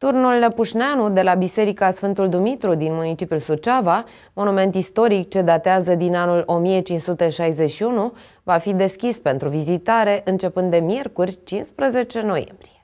Turnul Lăpușneanu de la Biserica Sfântul Dumitru din municipiul Suceava, monument istoric ce datează din anul 1561, va fi deschis pentru vizitare începând de miercuri 15 noiembrie.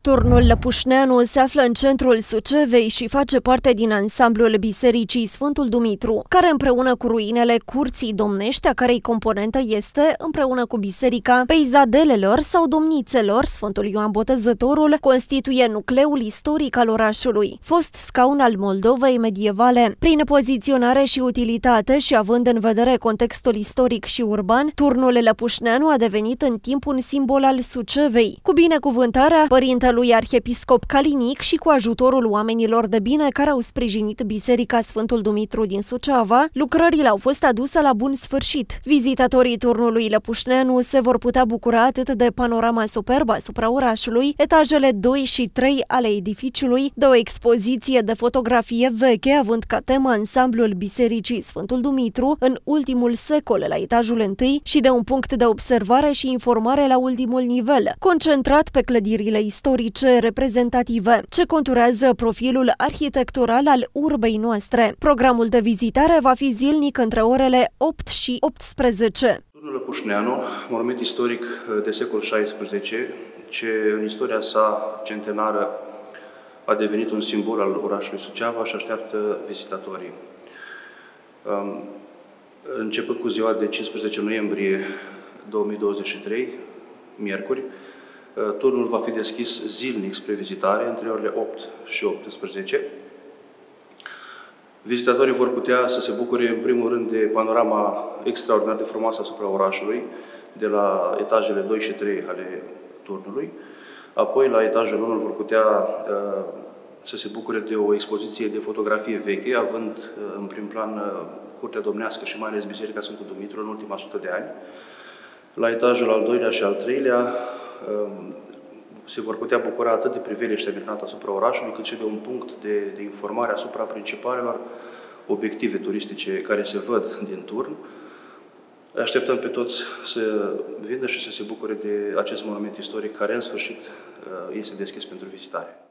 Turnul Lăpușneanu se află în centrul Sucevei și face parte din ansamblul Bisericii Sfântul Dumitru, care împreună cu ruinele curții domnești, a cărei componentă este, împreună cu biserica peizadelelor sau domnițelor, Sfântul Ioan Botezătorul, constituie nucleul istoric al orașului, fost scaun al Moldovei medievale. Prin poziționare și utilitate și având în vedere contextul istoric și urban, turnul Lăpușneanu a devenit în timp un simbol al Sucevei. Cu binecuvântarea părintelui lui arhiepiscop Calinic și cu ajutorul oamenilor de bine care au sprijinit Biserica Sfântul Dumitru din Suceava, lucrările au fost aduse la bun sfârșit. Vizitatorii turnului Lăpușneanu se vor putea bucura atât de panorama superbă asupra orașului, etajele 2 și 3 ale edificiului, de o expoziție de fotografie veche având ca temă ansamblul Bisericii Sfântul Dumitru în ultimul secol la etajul 1 și de un punct de observare și informare la ultimul nivel, concentrat pe clădirile istorice istorice reprezentative, ce conturează profilul arhitectural al urbei noastre. Programul de vizitare va fi zilnic între orele 8 și 18. Turnul Pușneanu, monument istoric de secol XVI, ce în istoria sa centenară a devenit un simbol al orașului Suceava și așteaptă vizitatorii. Începând cu ziua de 15 noiembrie 2023, miercuri, Uh, turnul va fi deschis zilnic spre vizitare, între orele 8 și 18. Vizitatorii vor putea să se bucure, în primul rând, de panorama extraordinar de frumoasă asupra orașului, de la etajele 2 și 3 ale turnului. Apoi, la etajul 1 vor putea uh, să se bucure de o expoziție de fotografie veche, având uh, în prim plan Curtea Domnească și mai ales Biserica Sfântul Dumitru în ultima sută de ani. La etajul al doilea și al treilea Ehm, se vor putea bucura atât de priveliște minunată asupra orașului, cât și de un punct de, de informare asupra principalelor obiective turistice care se văd din turn. Așteptăm pe toți să vină și să se bucure de acest monument istoric care în sfârșit este deschis pentru vizitare.